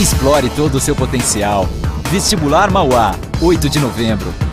Explore todo o seu potencial. Vestibular Mauá, 8 de novembro.